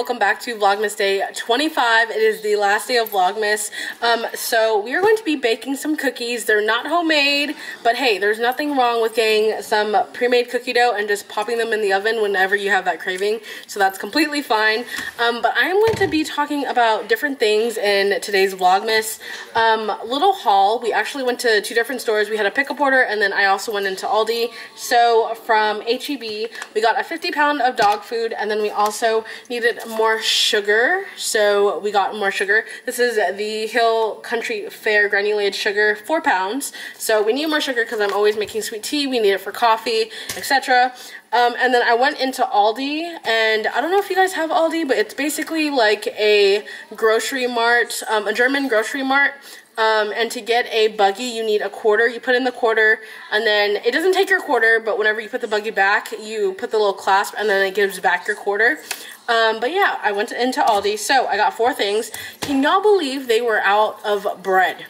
welcome back to Vlogmas Day 25. It is the last day of Vlogmas. Um, so we are going to be baking some cookies. They're not homemade, but hey, there's nothing wrong with getting some pre-made cookie dough and just popping them in the oven whenever you have that craving. So that's completely fine. Um, but I am going to be talking about different things in today's Vlogmas. Um, little haul. We actually went to two different stores. We had a pickup order and then I also went into Aldi. So from HEB, we got a 50 pound of dog food and then we also needed more sugar, so we got more sugar. This is the Hill Country Fair granulated sugar, four pounds. So we need more sugar because I'm always making sweet tea. We need it for coffee, etc. Um, and then I went into Aldi, and I don't know if you guys have Aldi, but it's basically like a grocery mart, um, a German grocery mart. Um, and to get a buggy, you need a quarter. You put in the quarter, and then it doesn't take your quarter, but whenever you put the buggy back, you put the little clasp, and then it gives back your quarter. Um, but yeah, I went into Aldi, so I got four things. Can y'all believe they were out of bread?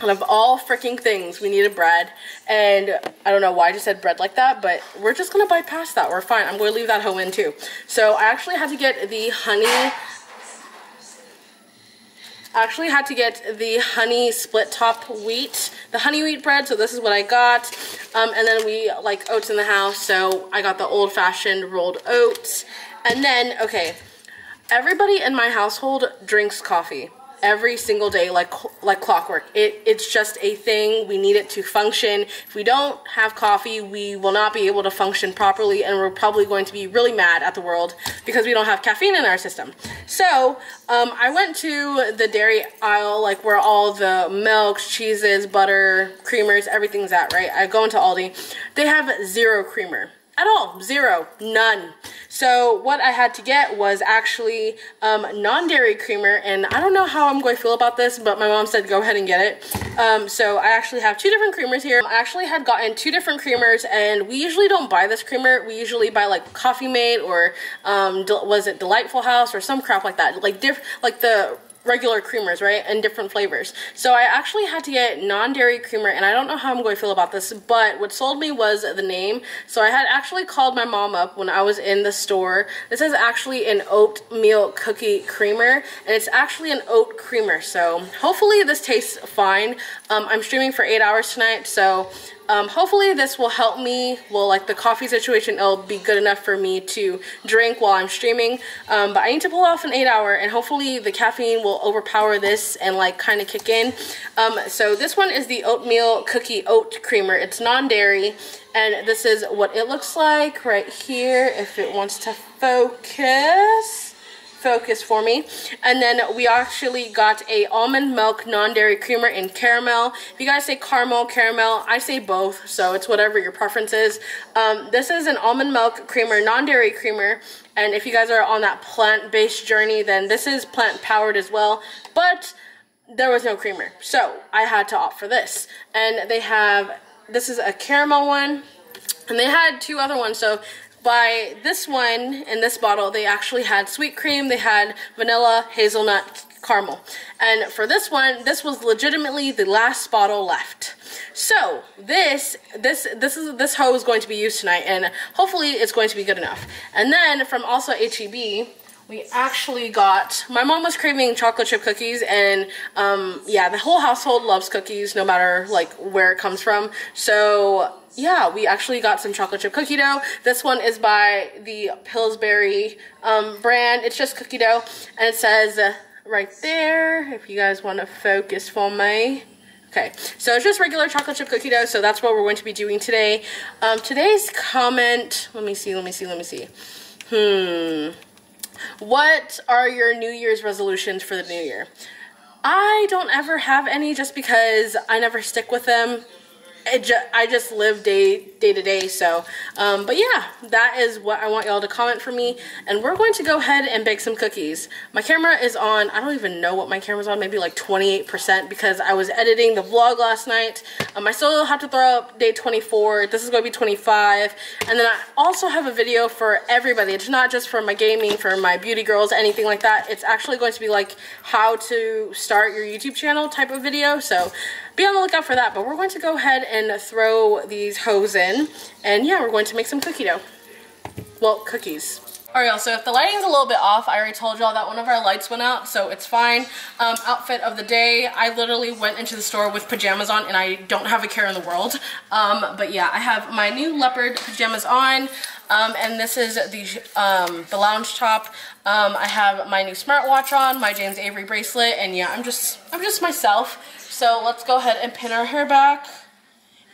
Out of all freaking things, we needed bread. And I don't know why I just said bread like that, but we're just going to bypass that. We're fine. I'm going to leave that home in too. So I actually had to get the honey I actually had to get the honey split top wheat, the honey wheat bread, so this is what I got. Um, and then we like oats in the house, so I got the old fashioned rolled oats. And then, okay, everybody in my household drinks coffee every single day like like clockwork. It, it's just a thing. We need it to function. If we don't have coffee, we will not be able to function properly and we're probably going to be really mad at the world because we don't have caffeine in our system. So um, I went to the dairy aisle like where all the milks, cheeses, butter, creamers, everything's at, right? I go into Aldi. They have zero creamer at all. Zero. None. So what I had to get was actually um, non-dairy creamer, and I don't know how I'm going to feel about this, but my mom said go ahead and get it. Um, so I actually have two different creamers here. I actually had gotten two different creamers, and we usually don't buy this creamer. We usually buy like Coffee Mate or um, was it Delightful House or some crap like that. Like diff like the regular creamers, right? And different flavors. So I actually had to get non-dairy creamer and I don't know how I'm going to feel about this, but what sold me was the name. So I had actually called my mom up when I was in the store. This is actually an oatmeal cookie creamer and it's actually an oat creamer. So hopefully this tastes fine. Um, I'm streaming for eight hours tonight, so um, hopefully this will help me, well like the coffee situation, it'll be good enough for me to drink while I'm streaming. Um, but I need to pull off an 8 hour and hopefully the caffeine will overpower this and like kind of kick in. Um, so this one is the oatmeal cookie oat creamer. It's non-dairy and this is what it looks like right here if it wants to focus focus for me. And then we actually got a almond milk non-dairy creamer in caramel. If you guys say caramel, caramel, I say both, so it's whatever your preference is. Um, this is an almond milk creamer, non-dairy creamer. And if you guys are on that plant-based journey, then this is plant-powered as well. But there was no creamer, so I had to opt for this. And they have, this is a caramel one, and they had two other ones, so by this one in this bottle they actually had sweet cream they had vanilla hazelnut caramel. And for this one this was legitimately the last bottle left. So this this this is this hoe is going to be used tonight and hopefully it's going to be good enough. And then from also HEB we actually got my mom was craving chocolate chip cookies and um yeah the whole household loves cookies no matter like where it comes from so yeah, we actually got some chocolate chip cookie dough. This one is by the Pillsbury um, brand. It's just cookie dough. And it says uh, right there, if you guys want to focus for me. Okay, so it's just regular chocolate chip cookie dough. So that's what we're going to be doing today. Um, today's comment, let me see, let me see, let me see. Hmm. What are your New Year's resolutions for the new year? I don't ever have any just because I never stick with them ju I just live day day to day. So, um, but yeah, that is what I want y'all to comment for me. And we're going to go ahead and bake some cookies. My camera is on, I don't even know what my camera's on, maybe like 28% because I was editing the vlog last night. Um, I still have to throw up day 24. This is going to be 25. And then I also have a video for everybody. It's not just for my gaming, for my beauty girls, anything like that. It's actually going to be like how to start your YouTube channel type of video. So be on the lookout for that. But we're going to go ahead and throw these hoes in. And yeah, we're going to make some cookie dough. Well, cookies. Alright y'all, so if the lighting's a little bit off, I already told y'all that one of our lights went out, so it's fine. Um, outfit of the day, I literally went into the store with pajamas on and I don't have a care in the world. Um, but yeah, I have my new leopard pajamas on, um, and this is the, um, the lounge top. Um, I have my new smartwatch on, my James Avery bracelet, and yeah, I'm just, I'm just myself. So let's go ahead and pin our hair back,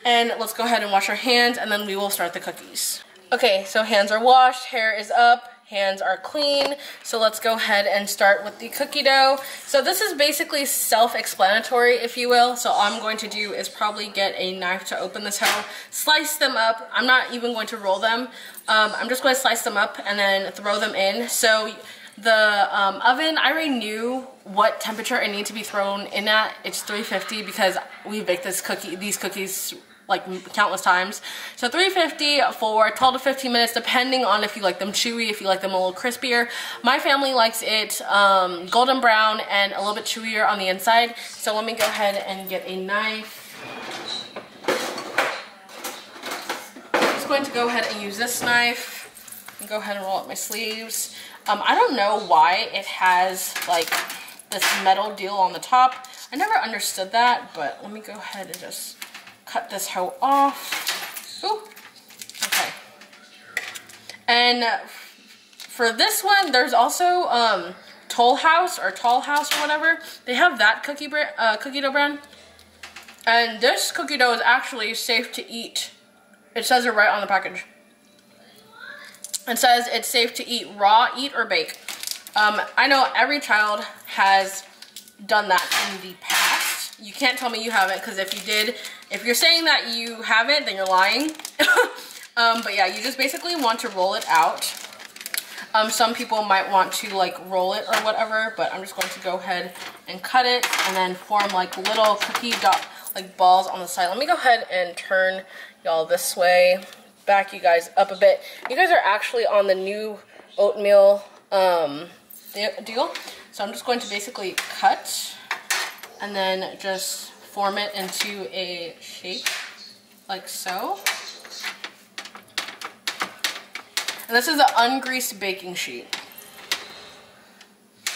and let's go ahead and wash our hands, and then we will start the cookies. Okay, so hands are washed, hair is up, hands are clean. So let's go ahead and start with the cookie dough. So this is basically self-explanatory, if you will. So all I'm going to do is probably get a knife to open this hoe, slice them up. I'm not even going to roll them. Um, I'm just going to slice them up and then throw them in. So the um, oven, I already knew what temperature it needed to be thrown in at. It's 350 because we baked this cookie, these cookies like countless times. So 350 for 12 to 15 minutes, depending on if you like them chewy, if you like them a little crispier. My family likes it um, golden brown and a little bit chewier on the inside. So let me go ahead and get a knife. I'm just going to go ahead and use this knife and go ahead and roll up my sleeves. Um, I don't know why it has like this metal deal on the top. I never understood that, but let me go ahead and just cut this hoe off. Ooh. Okay. And for this one, there's also um, Toll House or Toll House or whatever. They have that cookie, uh, cookie dough brand. And this cookie dough is actually safe to eat. It says it right on the package. It says it's safe to eat raw, eat, or bake. Um, I know every child has done that in the past you can't tell me you haven't because if you did, if you're saying that you haven't, then you're lying. um, but yeah, you just basically want to roll it out. Um, some people might want to like roll it or whatever, but I'm just going to go ahead and cut it and then form like little cookie dot like balls on the side. Let me go ahead and turn y'all this way, back you guys up a bit. You guys are actually on the new oatmeal um, deal. So I'm just going to basically cut and then just form it into a shape like so. And this is an ungreased baking sheet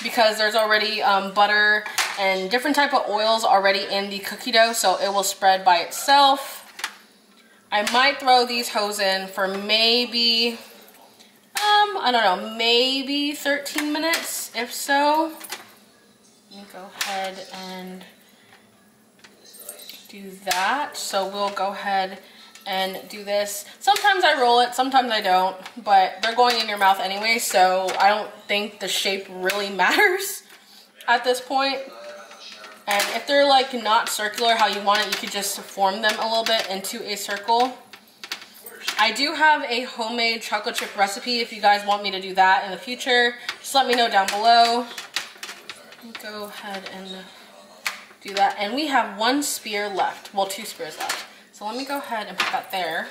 because there's already um, butter and different type of oils already in the cookie dough so it will spread by itself. I might throw these hoes in for maybe, um, I don't know, maybe 13 minutes, if so. Go ahead and do that. So we'll go ahead and do this. Sometimes I roll it, sometimes I don't, but they're going in your mouth anyway, so I don't think the shape really matters at this point. And if they're like not circular how you want it, you could just form them a little bit into a circle. I do have a homemade chocolate chip recipe if you guys want me to do that in the future. Just let me know down below go ahead and do that. And we have one spear left. Well, two spears left. So let me go ahead and put that there.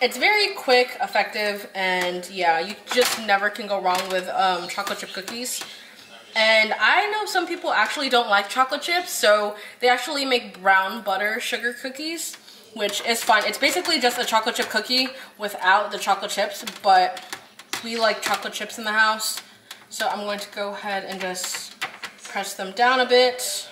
It's very quick, effective, and yeah, you just never can go wrong with um, chocolate chip cookies. And I know some people actually don't like chocolate chips, so they actually make brown butter sugar cookies, which is fine. It's basically just a chocolate chip cookie without the chocolate chips, but we like chocolate chips in the house. So I'm going to go ahead and just press them down a bit.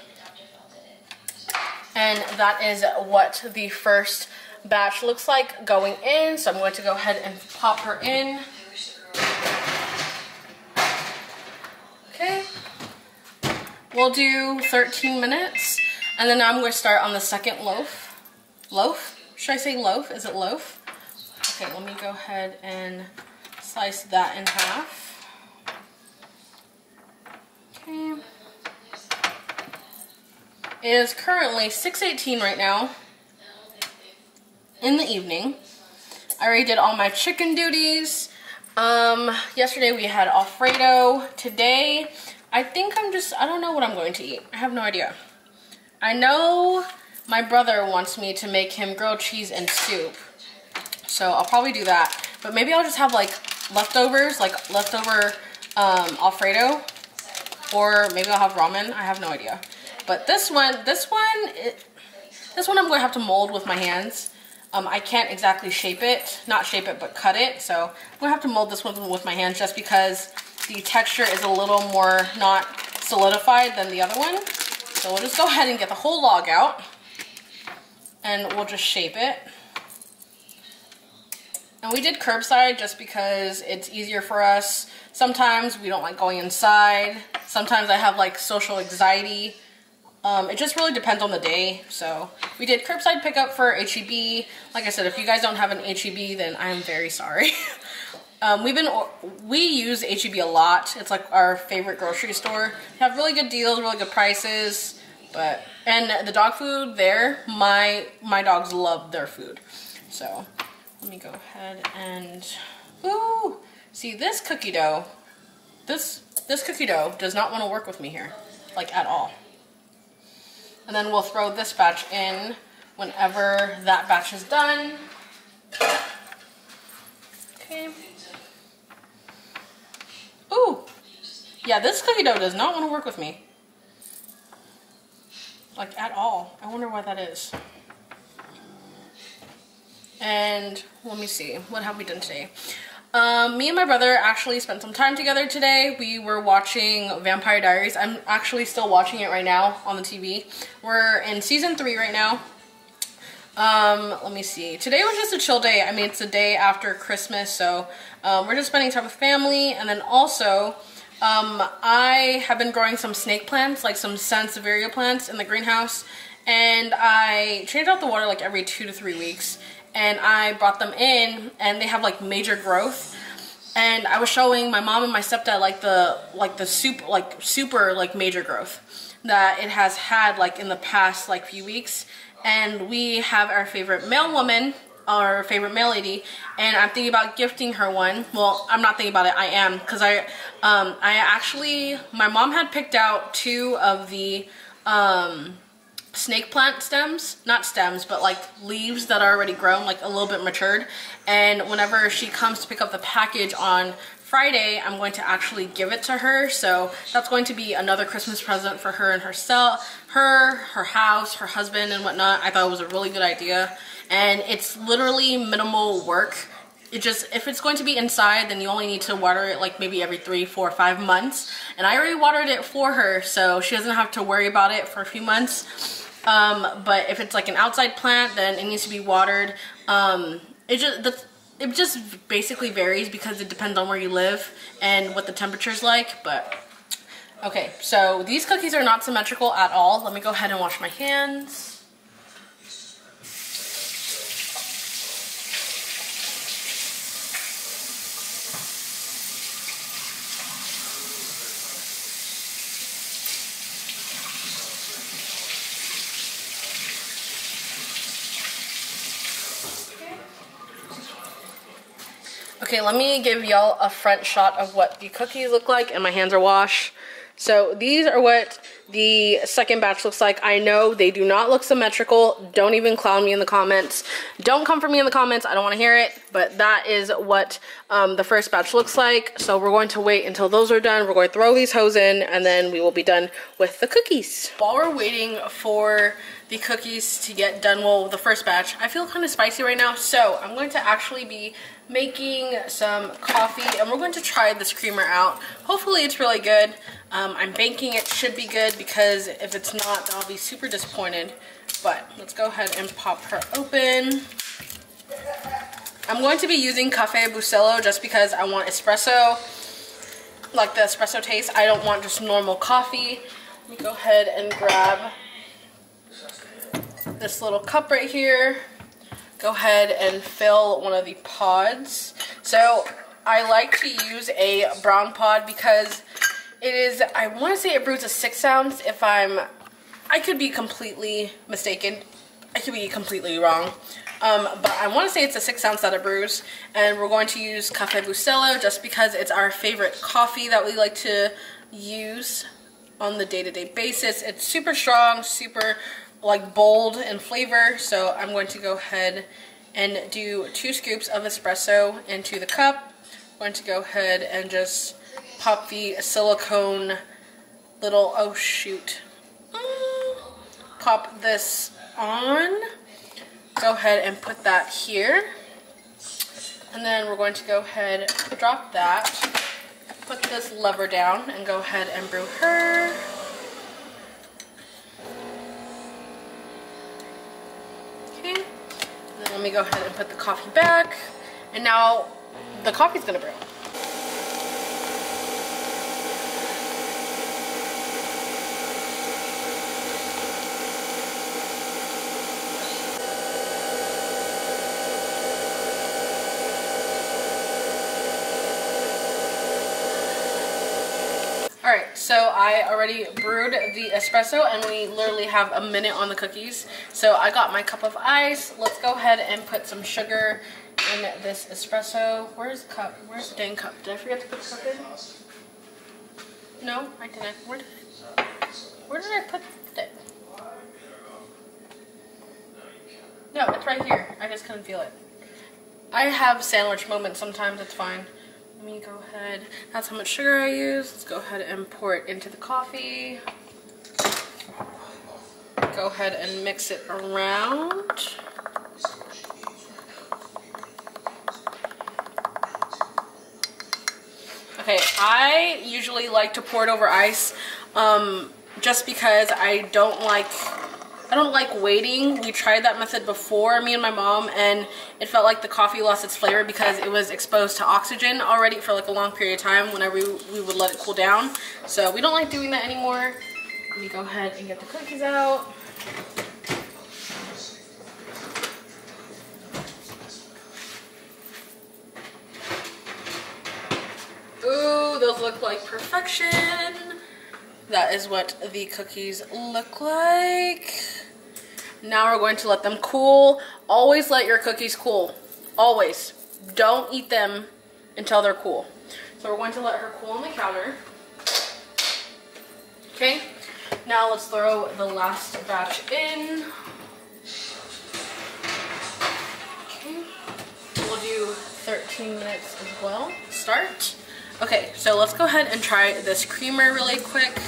And that is what the first batch looks like going in. So I'm going to go ahead and pop her in. Okay. We'll do 13 minutes. And then I'm going to start on the second loaf. Loaf? Should I say loaf? Is it loaf? Okay, let me go ahead and slice that in half. It is currently 6.18 right now in the evening. I already did all my chicken duties. Um, yesterday we had Alfredo. Today, I think I'm just, I don't know what I'm going to eat. I have no idea. I know my brother wants me to make him grilled cheese and soup. So I'll probably do that. But maybe I'll just have like leftovers, like leftover um, Alfredo or maybe I'll have ramen. I have no idea. But this one, this one, it, this one I'm going to have to mold with my hands. Um, I can't exactly shape it, not shape it, but cut it. So I'm gonna have to mold this one with my hands just because the texture is a little more not solidified than the other one. So we'll just go ahead and get the whole log out and we'll just shape it. And we did curbside just because it's easier for us. Sometimes we don't like going inside. Sometimes I have like social anxiety. Um, it just really depends on the day. So we did curbside pickup for HEB. Like I said, if you guys don't have an HEB, then I'm very sorry. um, we've been, we use HEB a lot. It's like our favorite grocery store. They have really good deals, really good prices. But, and the dog food there, my, my dogs love their food. So let me go ahead and, ooh, see this cookie dough, this, this cookie dough does not want to work with me here, like at all. And then we'll throw this batch in whenever that batch is done. Okay. Ooh, yeah, this cookie dough does not want to work with me. Like at all. I wonder why that is. And let me see, what have we done today? Um, me and my brother actually spent some time together today. We were watching Vampire Diaries. I'm actually still watching it right now on the TV. We're in season three right now. Um, let me see. Today was just a chill day. I mean, it's the day after Christmas, so um, we're just spending time with family. And then also, um, I have been growing some snake plants, like some Sansevieria plants in the greenhouse. And I change out the water like every two to three weeks and I brought them in and they have like major growth. And I was showing my mom and my stepdad like the like the super like super like major growth that it has had like in the past like few weeks. And we have our favorite mail woman our favorite mail lady and I'm thinking about gifting her one. Well I'm not thinking about it. I am because I um I actually my mom had picked out two of the um snake plant stems, not stems, but like leaves that are already grown, like a little bit matured. And whenever she comes to pick up the package on Friday, I'm going to actually give it to her. So that's going to be another Christmas present for her and herself, her, her house, her husband and whatnot. I thought it was a really good idea. And it's literally minimal work. It just, if it's going to be inside, then you only need to water it like maybe every three, four, five months. And I already watered it for her, so she doesn't have to worry about it for a few months. Um, but if it's like an outside plant, then it needs to be watered. Um, it just the, it just basically varies because it depends on where you live and what the temperature is like. But okay, so these cookies are not symmetrical at all. Let me go ahead and wash my hands. Okay, let me give y'all a front shot of what the cookies look like and my hands are washed. So these are what the second batch looks like. I know they do not look symmetrical. Don't even clown me in the comments. Don't come for me in the comments. I don't want to hear it. But that is what um, the first batch looks like. So we're going to wait until those are done. We're going to throw these hoes in and then we will be done with the cookies. While we're waiting for the cookies to get done, well, the first batch, I feel kind of spicy right now. So I'm going to actually be making some coffee and we're going to try this creamer out. Hopefully it's really good. Um, I'm banking it should be good because if it's not, I'll be super disappointed. But let's go ahead and pop her open. I'm going to be using Cafe Bustelo just because I want espresso, like the espresso taste. I don't want just normal coffee. Let me go ahead and grab this little cup right here go ahead and fill one of the pods. So I like to use a brown pod because it is, I want to say it brews a six ounce if I'm, I could be completely mistaken. I could be completely wrong. Um, but I want to say it's a six ounce that it brews. And we're going to use Cafe Bustelo just because it's our favorite coffee that we like to use on the day-to-day -day basis. It's super strong, super like bold in flavor. So I'm going to go ahead and do two scoops of espresso into the cup. I'm going to go ahead and just pop the silicone little, oh shoot, mm, pop this on. go ahead and put that here. And then we're going to go ahead, drop that, put this lever down, and go ahead and brew her. Okay, and then let me go ahead and put the coffee back. And now the coffee's gonna brew. Alright, so I already brewed the espresso and we literally have a minute on the cookies. So I got my cup of ice. Let's go ahead and put some sugar in this espresso. Where's the cup? Where's the dang cup? Did I forget to put the cup in? No, I didn't. Where did I, where did I put it? No, it's right here. I just couldn't feel it. I have sandwich moments sometimes, it's fine. Let me go ahead, that's how much sugar I use. Let's go ahead and pour it into the coffee. Go ahead and mix it around. Okay, I usually like to pour it over ice um, just because I don't like I don't like waiting. We tried that method before, me and my mom, and it felt like the coffee lost its flavor because it was exposed to oxygen already for like a long period of time whenever we, we would let it cool down. So we don't like doing that anymore. Let me go ahead and get the cookies out. Ooh, those look like perfection. That is what the cookies look like. Now we're going to let them cool. Always let your cookies cool. Always. Don't eat them until they're cool. So we're going to let her cool on the counter. Okay. Now let's throw the last batch in. Okay. We'll do 13 minutes as well. Start. Okay, so let's go ahead and try this creamer really quick.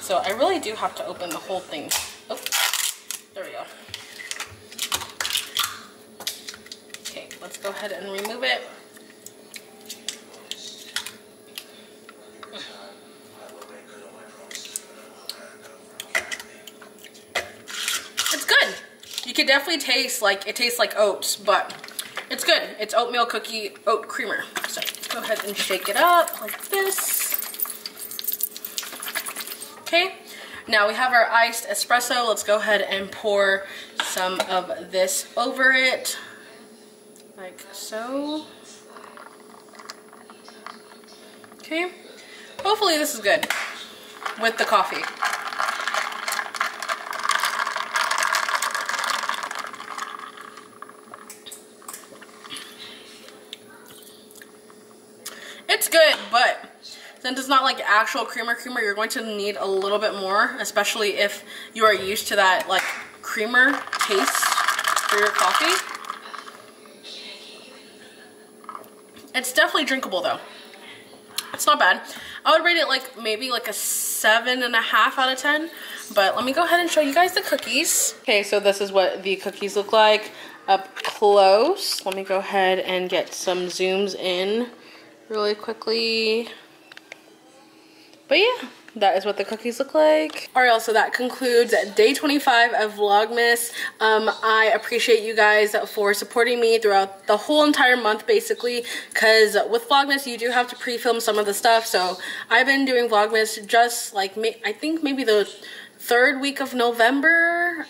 So I really do have to open the whole thing. Oh, there we go. Okay, let's go ahead and remove it. It's good. You can definitely taste like, it tastes like oats, but good. It's oatmeal cookie oat creamer. So go ahead and shake it up like this. Okay, now we have our iced espresso. Let's go ahead and pour some of this over it, like so. Okay, hopefully this is good with the coffee. It's good, but since it's not like actual creamer creamer, you're going to need a little bit more, especially if you are used to that like creamer taste for your coffee. It's definitely drinkable though. It's not bad. I would rate it like maybe like a seven and a half out of 10. But let me go ahead and show you guys the cookies. Okay, so this is what the cookies look like up close. Let me go ahead and get some zooms in really quickly. But yeah, that is what the cookies look like. Alright, so that concludes day 25 of Vlogmas. Um, I appreciate you guys for supporting me throughout the whole entire month, basically, because with Vlogmas, you do have to pre-film some of the stuff, so I've been doing Vlogmas just like, I think maybe the third week of November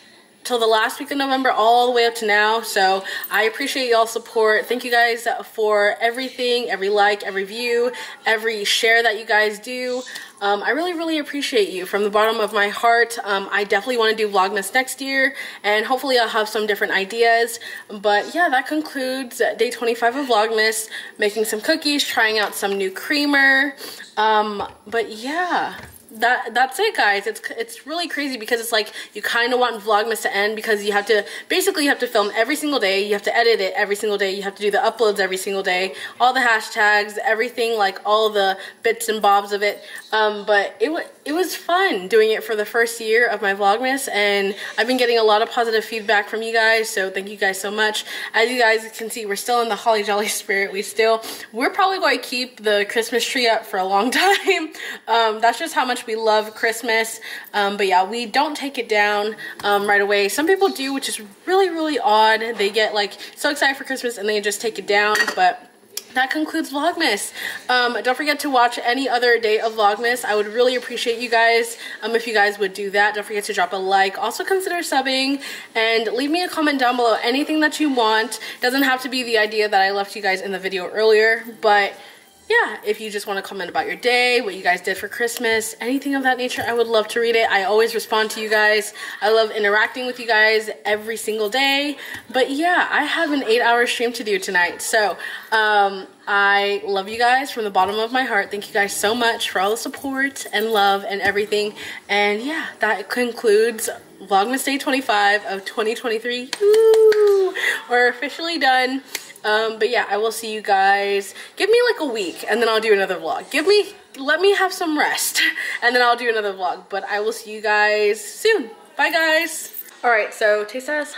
till the last week of November all the way up to now. So I appreciate y'all support. Thank you guys for everything, every like, every view, every share that you guys do. Um, I really, really appreciate you from the bottom of my heart. Um, I definitely want to do Vlogmas next year and hopefully I'll have some different ideas. But yeah, that concludes day 25 of Vlogmas, making some cookies, trying out some new creamer. Um, but yeah that that's it guys. It's it's really crazy because it's like you kind of want vlogmas to end because you have to basically you have to film every single day you have to edit it every single day you have to do the uploads every single day all the hashtags everything like all the bits and bobs of it. Um, but it was it was fun doing it for the first year of my vlogmas and I've been getting a lot of positive feedback from you guys so thank you guys so much. As you guys can see we're still in the holly jolly spirit. We still we're probably going to keep the Christmas tree up for a long time. Um, that's just how we love Christmas um, but yeah we don't take it down um, right away some people do which is really really odd they get like so excited for Christmas and they just take it down but that concludes Vlogmas. Um, don't forget to watch any other day of Vlogmas. I would really appreciate you guys um, if you guys would do that. Don't forget to drop a like. Also consider subbing and leave me a comment down below. Anything that you want. Doesn't have to be the idea that I left you guys in the video earlier, but yeah, if you just want to comment about your day, what you guys did for Christmas, anything of that nature, I would love to read it. I always respond to you guys. I love interacting with you guys every single day. But yeah, I have an eight hour stream to do tonight. So um, I love you guys from the bottom of my heart. Thank you guys so much for all the support and love and everything. And yeah, that concludes Vlogmas Day 25 of 2023. Woo! We're officially done. Um, but yeah, I will see you guys. Give me like a week and then I'll do another vlog. Give me, let me have some rest and then I'll do another vlog. But I will see you guys soon. Bye guys. All right, so taste test.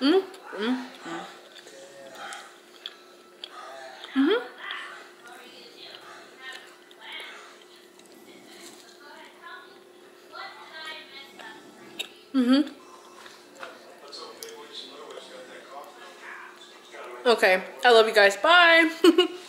Mm, mm, mm. Mm-hmm. Mm-hmm. Okay. I love you guys. Bye.